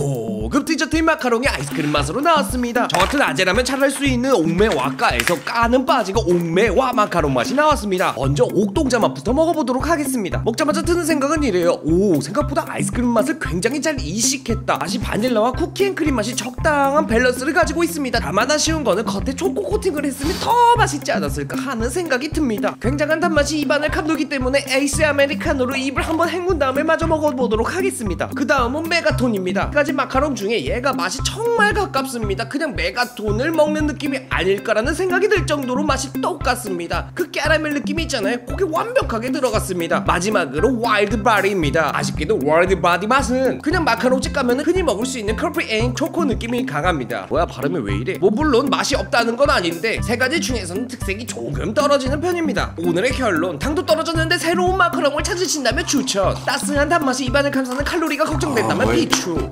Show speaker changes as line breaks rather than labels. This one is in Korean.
고급 디저트인 마카롱이 아이스크림 맛으로 나왔습니다. 저 같은 아재라면 잘할 수 있는 옥메와까에서 까는 빠지고 옥메와 마카롱 맛이 나왔습니다. 먼저 옥동자 맛부터 먹어보도록 하겠습니다. 먹자마자 드는 생각은 이래요. 오 생각보다 아이스크림 맛을 굉장히 잘 이식했다. 맛이 바닐라와 쿠키앤크림 맛이 적당한 밸런스를 가지고 있습니다. 다만 아쉬운 거는 겉에 초코 코팅을 했으면 더 맛있지 않았을까 하는 생각이 듭니다. 굉장한 단맛이 입안을 감돌기 때문에 에이스 아메리카노로 입을 한번 헹군 다음에 마저 먹어보도록 하겠습니다. 그 다음은 메가톤입니다. 한 가지 마카롱 중에 얘가 맛이 정말 가깝습니다. 그냥 메가톤을 먹는 느낌이 아닐까라는 생각이 들 정도로 맛이 똑같습니다. 그 캐러멜 느낌이 있잖아요. 그게 완벽하게 들어갔습니다. 마지막으로 와일드 바디입니다. 아쉽게도 와일드 바디 맛은 그냥 마카롱집 가면 흔히 먹을 수 있는 커피 and 초코 느낌이 강합니다. 뭐야 발음이 왜 이래? 뭐 물론 맛이 없다는 건 아닌데 세 가지 중에서는 특색이 조금 떨어지는 편입니다. 오늘의 결론 당도 떨어졌는데 새로운 마카롱을 찾으신다면 추천. 따스한 단맛이 입안을 감싸는 칼로리가 걱정된다면
아, 왜?
비추